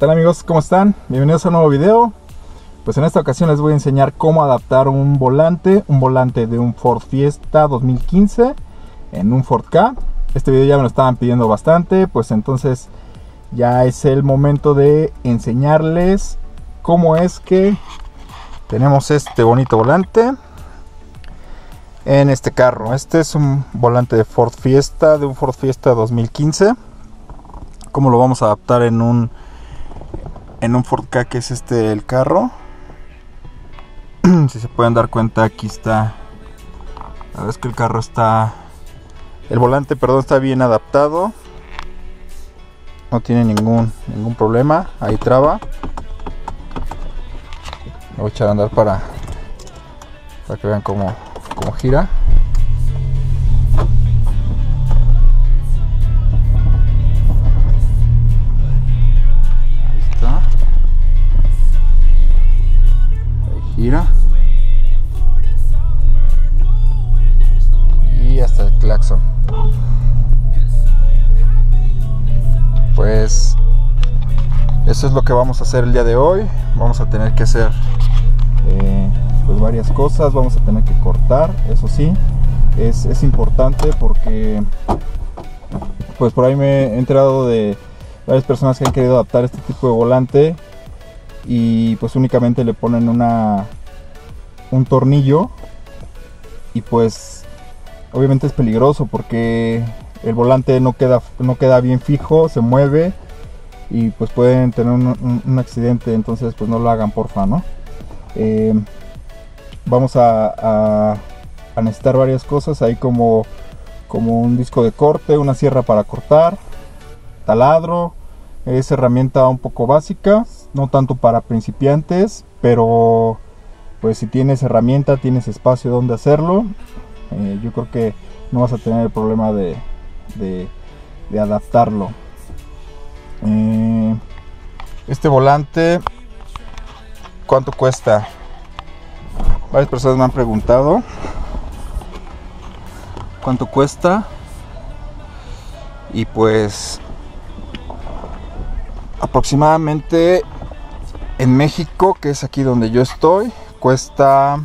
tal amigos? ¿Cómo están? Bienvenidos a un nuevo video. Pues en esta ocasión les voy a enseñar cómo adaptar un volante, un volante de un Ford Fiesta 2015 en un Ford K. Este video ya me lo estaban pidiendo bastante, pues entonces ya es el momento de enseñarles cómo es que tenemos este bonito volante en este carro. Este es un volante de Ford Fiesta, de un Ford Fiesta 2015. ¿Cómo lo vamos a adaptar en un en un Ford Ka que es este el carro. si se pueden dar cuenta, aquí está. La verdad es que el carro está. El volante, perdón, está bien adaptado. No tiene ningún, ningún problema. Ahí traba. Lo voy a echar a andar para, para que vean cómo, cómo gira. Y hasta el claxon. Pues eso es lo que vamos a hacer el día de hoy. Vamos a tener que hacer eh, pues varias cosas. Vamos a tener que cortar eso sí. Es, es importante porque pues por ahí me he enterado de varias personas que han querido adaptar este tipo de volante y pues únicamente le ponen una un tornillo y pues obviamente es peligroso porque el volante no queda no queda bien fijo se mueve y pues pueden tener un, accidente entonces pues no lo hagan porfa no eh, vamos a, a, necesitar varias cosas ahí como como un disco de corte una sierra para cortar taladro es herramienta un poco básica no tanto para principiantes, pero pues si tienes herramienta, tienes espacio donde hacerlo, eh, yo creo que no vas a tener el problema de, de, adaptarlo. Eh, este volante, ¿cuánto cuesta? Varias personas me han preguntado cuánto cuesta. Y pues aproximadamente en México, que es aquí donde yo estoy, cuesta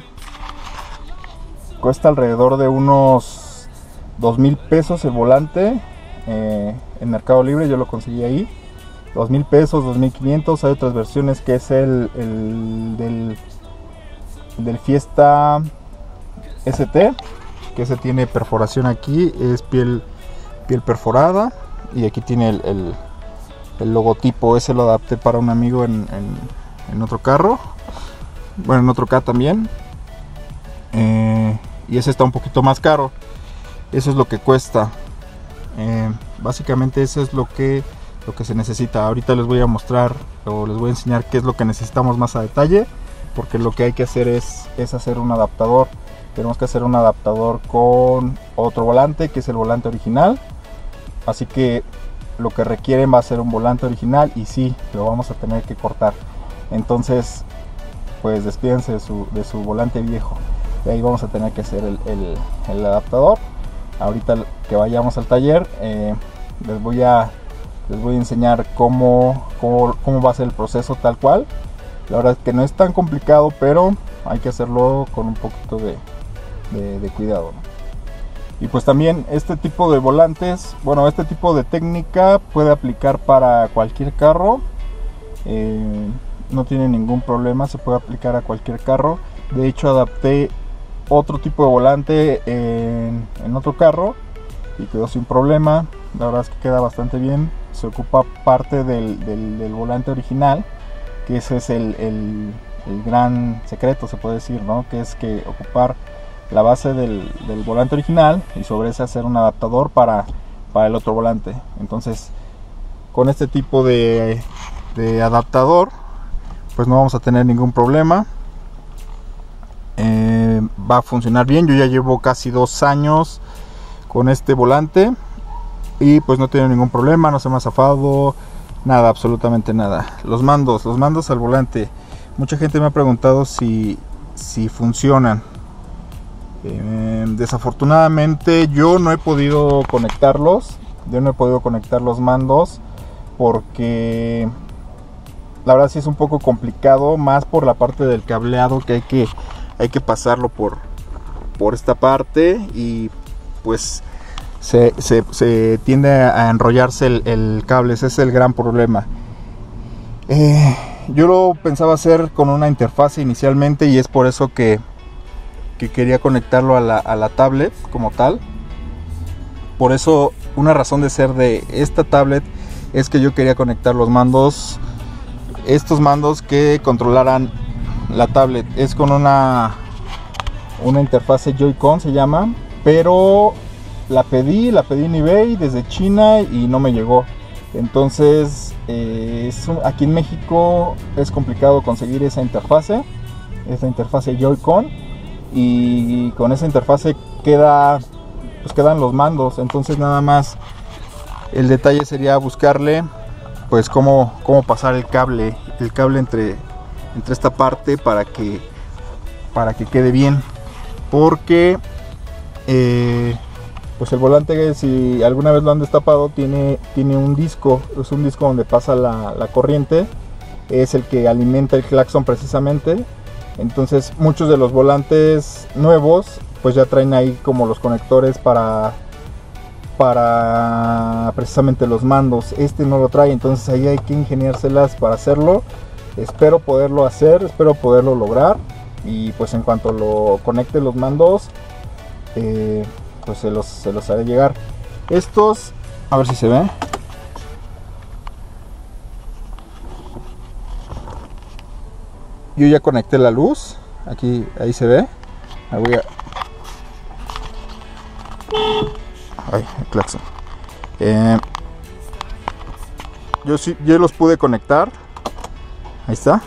cuesta alrededor de unos dos mil pesos el volante eh, en Mercado Libre, yo lo conseguí ahí. Dos mil pesos, dos mil quinientos. Hay otras versiones que es el, del, del Fiesta ST, que ese tiene perforación aquí, es piel, piel perforada y aquí tiene el, el logotipo. Ese lo adapté para un amigo en en otro carro. Bueno, en otro K también. Eh, y ese está un poquito más caro. Eso es lo que cuesta. Eh, básicamente eso es lo que, lo que se necesita. Ahorita les voy a mostrar o les voy a enseñar qué es lo que necesitamos más a detalle. Porque lo que hay que hacer es, es hacer un adaptador. Tenemos que hacer un adaptador con otro volante que es el volante original. Así que lo que requieren va a ser un volante original y sí, lo vamos a tener que cortar. Entonces, pues despídense de su, de su volante viejo. Y ahí vamos a tener que hacer el, adaptador. Ahorita que vayamos al taller, eh, les, voy a, les voy a enseñar cómo, cómo, va a ser el proceso tal cual. La verdad es que no es tan complicado, pero hay que hacerlo con un poquito de, cuidado. Y pues también este tipo de volantes, bueno, este tipo de técnica puede aplicar para cualquier carro. Eh, no tiene ningún problema, se puede aplicar a cualquier carro. De hecho, adapté otro tipo de volante en, otro carro y quedó sin problema. La verdad es que queda bastante bien. Se ocupa parte del, volante original, que ese es el, gran secreto, se puede decir, ¿no? Que es que ocupar la base del, volante original y sobre ese hacer un adaptador para, para el otro volante. Entonces, con este tipo de, de adaptador pues no vamos a tener ningún problema. Eh, va a funcionar bien. Yo ya llevo casi dos años con este volante y pues no tiene ningún problema no se me ha zafado nada absolutamente nada. Los mandos los mandos al volante. Mucha gente me ha preguntado si si funcionan. Eh, desafortunadamente yo no he podido conectarlos. Yo no he podido conectar los mandos porque la verdad sí es un poco complicado, más por la parte del cableado que hay que, hay que pasarlo por, por esta parte y pues se, tiende a enrollarse el, cable, ese es el gran problema. Eh, yo lo pensaba hacer con una interfaz inicialmente y es por eso que, quería conectarlo a la, a la tablet como tal. Por eso una razón de ser de esta tablet es que yo quería conectar los mandos, estos mandos que controlaran la tablet. Es con una, una interfase Joy-Con se llama, pero la pedí, la pedí en eBay desde China y no me llegó. Entonces, eh, aquí en México es complicado conseguir esa interfase, esta interfase Joy-Con, y con esa interfase pues quedan los mandos. Entonces, nada más el detalle sería buscarle, pues cómo, cómo pasar el cable, el cable entre, entre esta parte para que, para que quede bien, porque eh, pues el volante si alguna vez lo han destapado tiene, tiene un disco, es un disco donde pasa la, corriente, es el que alimenta el claxon precisamente. Entonces muchos de los volantes nuevos pues ya traen ahí como los conectores para para precisamente los mandos. Este no lo trae, entonces ahí hay que ingeniárselas para hacerlo. Espero poderlo hacer, espero poderlo lograr. Y pues en cuanto lo conecte los mandos, eh, pues se los, se los haré llegar. Estos, a ver si se ve. Yo ya conecté la luz. Aquí, ahí se ve. voy a... El claxon. Eh, yo sí, yo los pude conectar. Ahí está.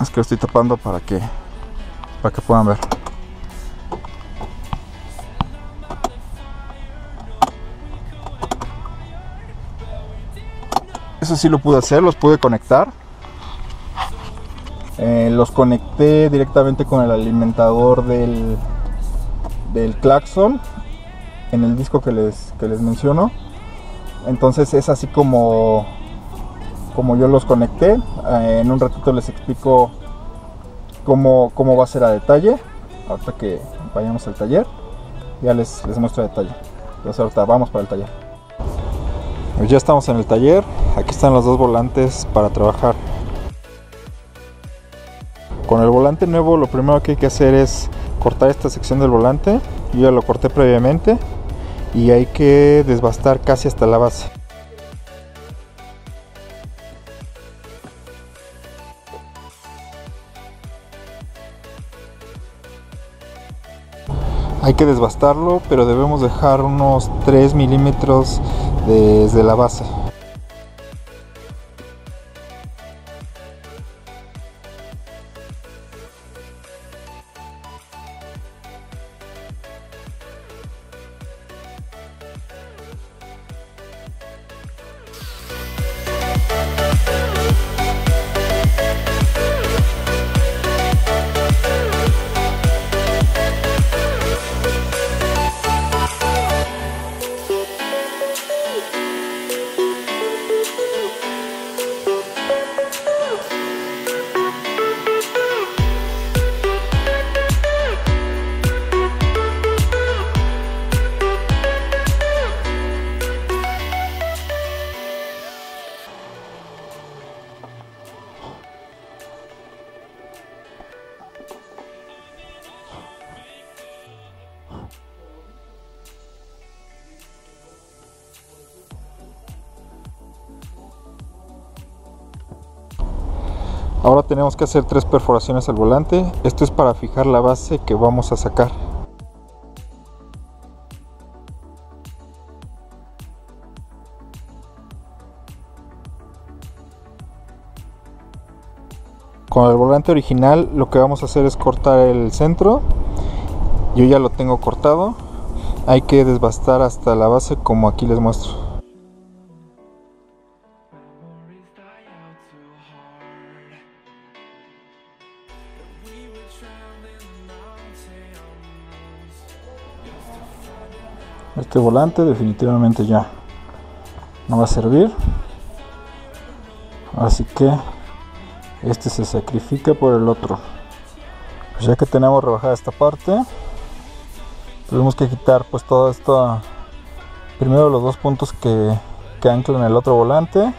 Es que lo estoy tapando para que para que puedan ver. Eso sí lo pude hacer, los pude conectar. Eh, los conecté directamente con el alimentador del, del claxon en el disco que les, que les menciono. Entonces es así como, como yo los conecté. Eh, en un ratito les explico cómo, cómo va a ser a detalle. Ahorita que vayamos al taller, ya les, les muestro a detalle. Entonces ahorita vamos para el taller. Pues ya estamos en el taller. Aquí están los dos volantes para trabajar. Con el volante nuevo lo primero que hay que hacer es cortar esta sección del volante. Yo ya lo corté previamente y hay que desbastar casi hasta la base. hay que desbastarlo pero debemos dejar unos 3 milímetros desde la base Ahora tenemos que hacer tres perforaciones al volante. Esto es para fijar la base que vamos a sacar. Con el volante original lo que vamos a hacer es cortar el centro. Yo ya lo tengo cortado. Hay que desbastar hasta la base como aquí les muestro. Este volante definitivamente ya no va a servir. Así que este se sacrifica por el otro. Pues ya que tenemos rebajada esta parte tenemos que quitar pues todo esto primero los dos puntos que, que anclan el otro volante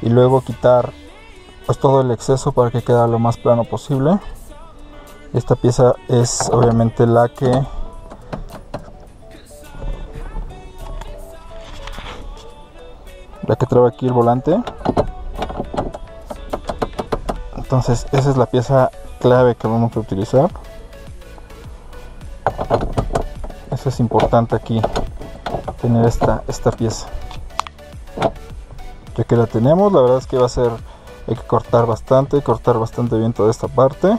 y luego quitar pues todo el exceso para que quede lo más plano posible. Esta pieza es obviamente la que la que trae aquí el volante. Entonces esa es la pieza clave que vamos a utilizar. Eso es importante aquí tener esta esta pieza. Ya que la tenemos la verdad es que va a ser hay que cortar bastante cortar bastante bien toda esta parte.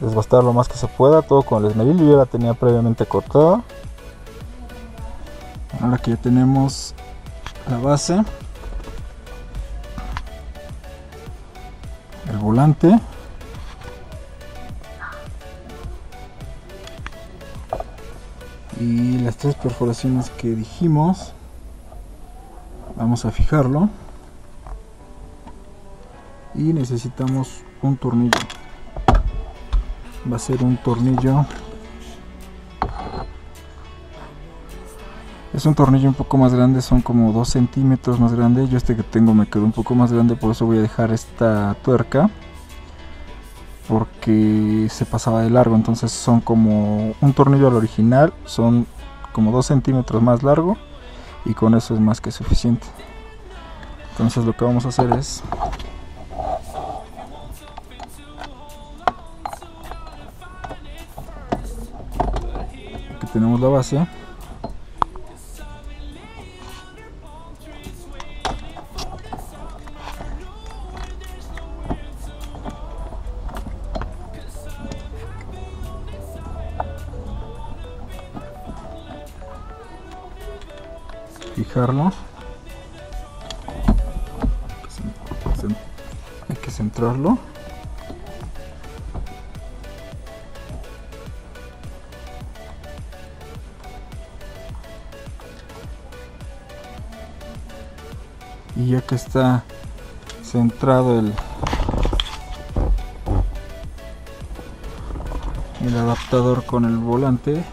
Desbastar lo más que se pueda todo con el esmeril. Yo ya la tenía previamente cortada. Ahora que ya tenemos la base. El volante. Y las tres perforaciones que dijimos vamos a fijarlo. Y necesitamos un tornillo. Va a ser un tornillo Es un tornillo un poco más grande, son como 2 centímetros más grande. Yo este que tengo me quedó un poco más grande, por eso voy a dejar esta tuerca. Porque se pasaba de largo, entonces son como un tornillo al original, son como 2 centímetros más largo y con eso es más que suficiente. Entonces lo que vamos a hacer es aquí tenemos la base hay que centrarlo. Y ya que está centrado el el adaptador con el volante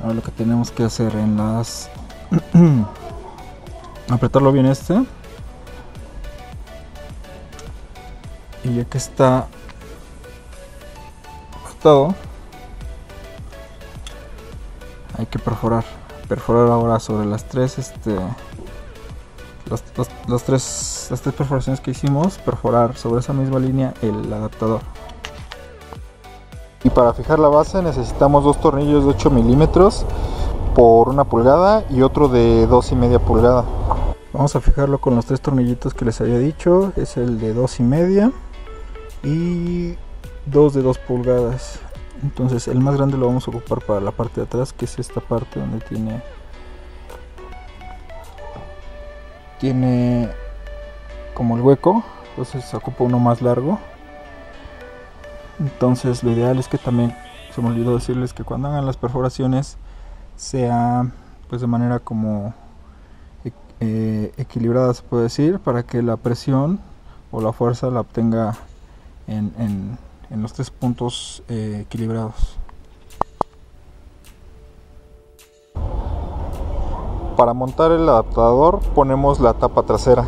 ahora lo que tenemos que hacer en las apretarlo bien este. Y ya que está apretado hay que perforar. Perforar ahora sobre las tres este las, las, tres las tres perforaciones que hicimos perforar sobre esa misma línea el adaptador. Y para fijar la base necesitamos dos tornillos de 8 milímetros por una pulgada y otro de dos y media pulgada. Vamos a fijarlo con los tres tornillitos que les había dicho. Es el de dos y media y dos de dos pulgadas. Entonces el más grande lo vamos a ocupar para la parte de atrás, que es esta parte donde tiene tiene como el hueco. Entonces se ocupa uno más largo. Entonces lo ideal es que también se me olvidó decirles que cuando hagan las perforaciones sea pues de manera como eh, equilibrada se puede decir para que la presión o la fuerza la obtenga en, en, los tres puntos eh, equilibrados. Para montar el adaptador ponemos la tapa trasera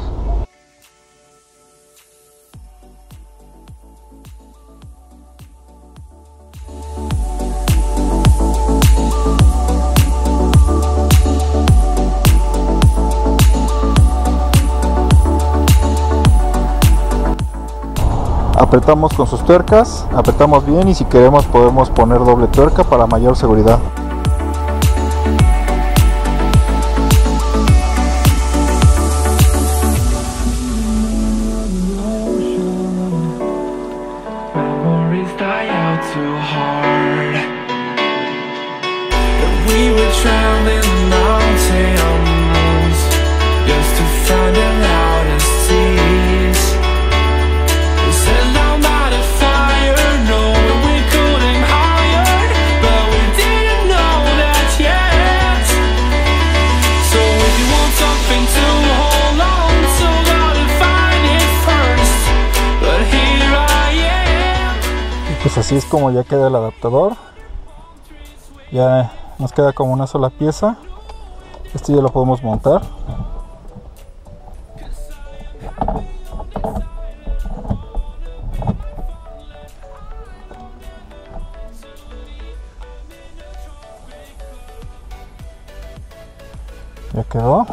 apretamos con sus tuercas, apretamos bien y si queremos podemos poner doble tuerca para mayor seguridad. Pues así es como ya queda el adaptador. Ya nos queda como una sola pieza. Este ya lo podemos montar. Ya quedó.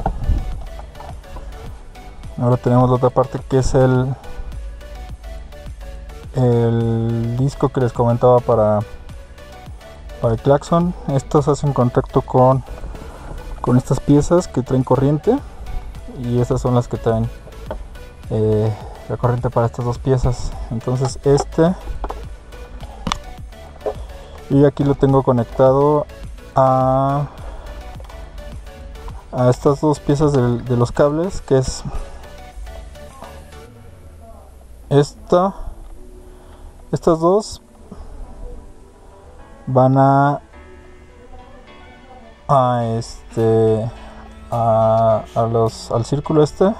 Ahora tenemos la otra parte que es el el disco que les comentaba para para el claxon. Estos hacen contacto con con estas piezas que traen corriente y estas son las que traen eh, la corriente para estas dos piezas. Entonces este y aquí lo tengo conectado a a estas dos piezas de, de los cables que es esta estas dos van a a este a, a los al círculo este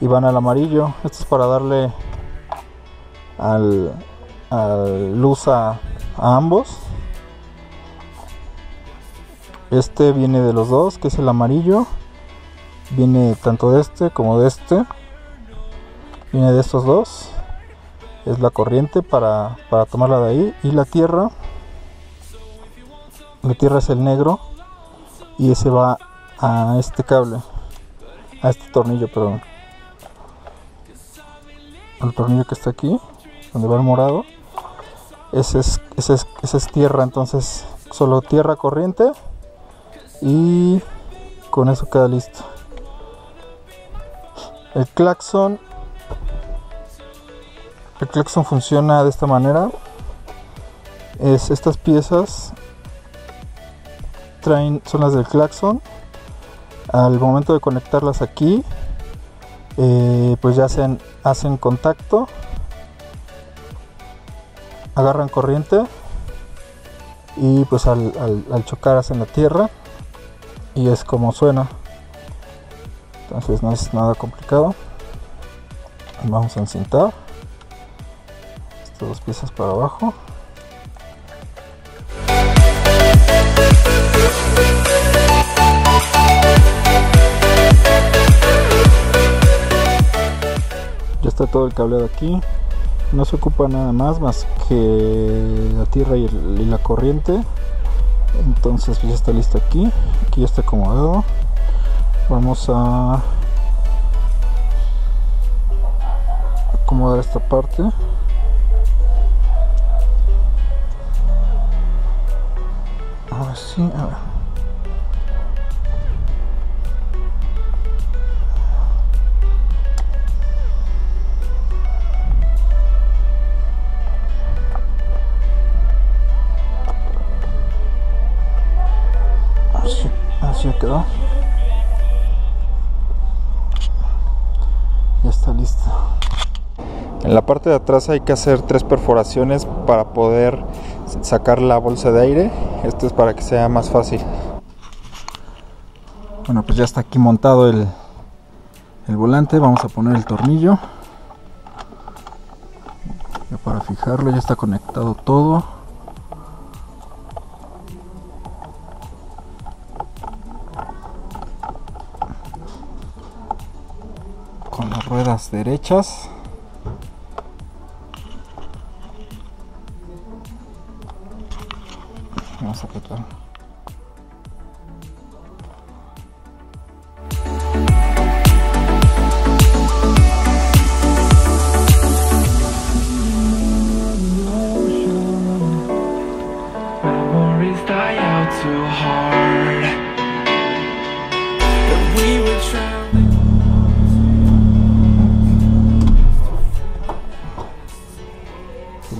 y van al amarillo esto es para darle al, luz a, a ambos este viene de los dos, que es el amarillo. Viene tanto de este como de este. Viene de estos dos. Es la corriente para, para tomarla de ahí. Y la tierra. La tierra es el negro. Y ese va a este cable. A este tornillo, perdón. El tornillo que está aquí. Donde va el morado. Ese es, ese es, ese es tierra. Entonces solo tierra corriente y con eso queda listo el claxon el claxon funciona de esta manera. Es estas piezas traen son las del claxon. Al momento de conectarlas aquí eh, pues ya hacen, hacen contacto. Agarran corriente y pues al, al, chocar hacen la tierra y es como suena. Entonces no es nada complicado. Vamos a encintar dos piezas para abajo. Ya está todo el cableado aquí. No se ocupa nada más más que la tierra y, la corriente. Entonces pues ya está listo aquí. Aquí ya está acomodado. Vamos a acomodar esta parte así, así quedó. Ya está listo. En la parte de atrás hay que hacer tres perforaciones para poder sacar la bolsa de aire. Esto es para que sea más fácil. Bueno pues ya está aquí montado el, el volante. Vamos a poner el tornillo. Ya para fijarlo ya está conectado todo. Con las ruedas derechas vamos a apretar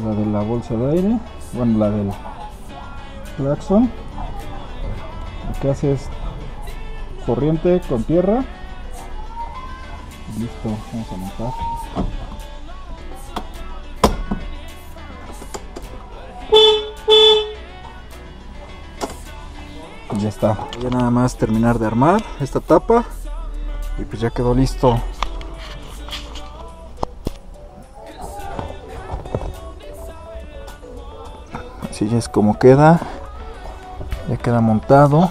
la de la bolsa de aire bueno la del claxon. Lo que hace es corriente con tierra. Listo vamos a montar. Ya está. Ya nada más terminar de armar esta tapa. Y pues ya quedó listo. Así es como queda. Queda montado.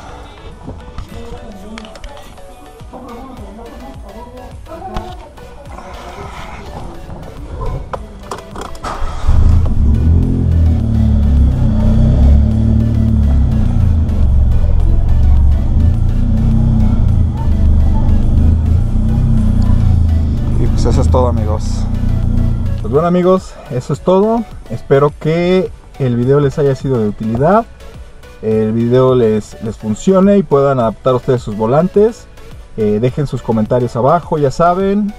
Y pues eso es todo amigos. Pues bueno amigos, eso es todo. Espero que el video les haya sido de utilidad. El video les, les funcione y puedan adaptar ustedes sus volantes. Eh, dejen sus comentarios abajo, ya saben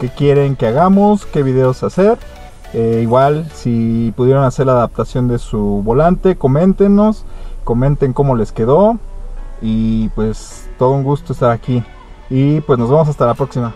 qué quieren que hagamos, qué videos hacer. Eh, igual, si pudieron hacer la adaptación de su volante, coméntenos, comenten cómo les quedó. Y pues todo un gusto estar aquí. Y pues nos vemos hasta la próxima.